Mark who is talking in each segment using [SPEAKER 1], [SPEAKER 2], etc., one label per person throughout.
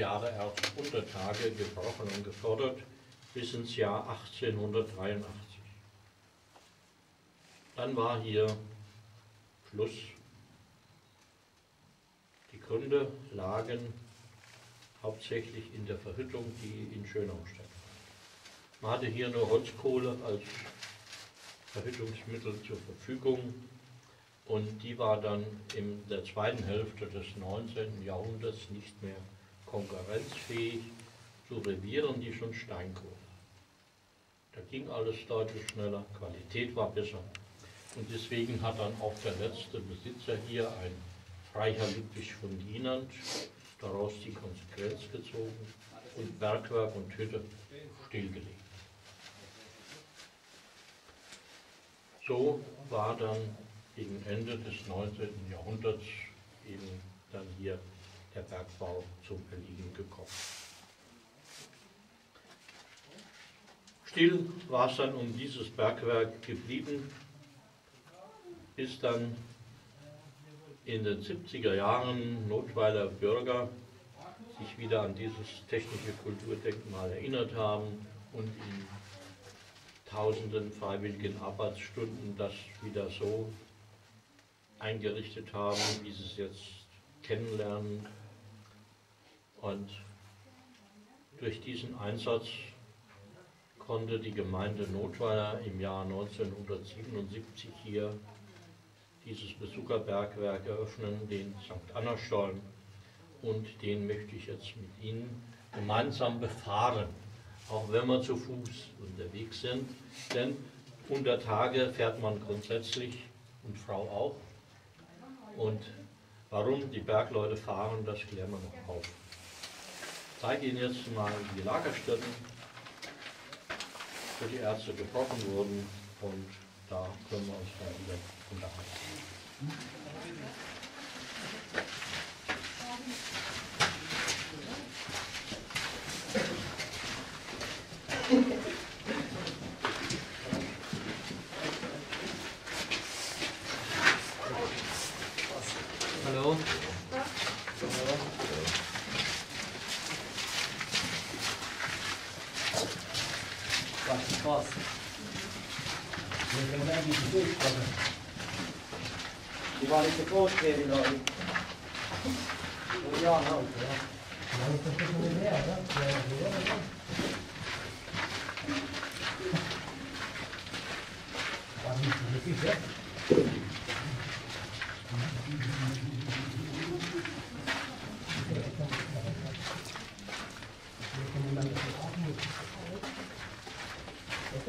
[SPEAKER 1] Jahre erst Untertage gebrochen und gefordert bis ins Jahr 1883. Dann war hier Schluss. Die Gründe lagen hauptsächlich in der Verhüttung, die in Schönau stattfand. Man hatte hier nur Holzkohle als Verhütungsmittel zur Verfügung und die war dann in der zweiten Hälfte des 19. Jahrhunderts nicht mehr konkurrenzfähig zu Revieren, die schon Steinkohle. Da ging alles deutlich schneller, Qualität war besser. Und deswegen hat dann auch der letzte Besitzer hier, ein Freiherr Ludwig von Dienand, daraus die Konsequenz gezogen und Bergwerk und Hütte stillgelegt. So war dann gegen Ende des 19. Jahrhunderts eben dann hier der Bergbau zum Erliegen gekommen. Still war es dann um dieses Bergwerk geblieben, bis dann in den 70er Jahren Notweiler Bürger sich wieder an dieses technische Kulturdenkmal erinnert haben und in tausenden freiwilligen Arbeitsstunden das wieder so eingerichtet haben, wie sie es jetzt kennenlernen. Und durch diesen Einsatz konnte die Gemeinde Notweiler im Jahr 1977 hier dieses Besucherbergwerk eröffnen, den St. Anna-Stollen. Und den möchte ich jetzt mit Ihnen gemeinsam befahren, auch wenn wir zu Fuß unterwegs sind. Denn unter Tage fährt man grundsätzlich und Frau auch. Und warum die Bergleute fahren, das klären wir noch auf. Ich zeige Ihnen jetzt mal die Lagerstätten, wo die Ärzte gebrochen wurden und da können wir uns dann wieder unterhalten.
[SPEAKER 2] Hallo? Hallo? Was ist das? Wir können ja nicht so gut kommen.
[SPEAKER 3] Die war nicht groß, die Leute. Ja, halt, ja. Ja, das ist schon mehr, ne? Ja, ja, ja. Was ist das?
[SPEAKER 1] Ja.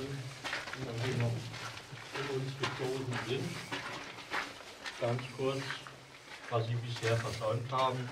[SPEAKER 1] und dann wir noch in uns gezogen sind. Ganz kurz, was Sie bisher versäumt haben.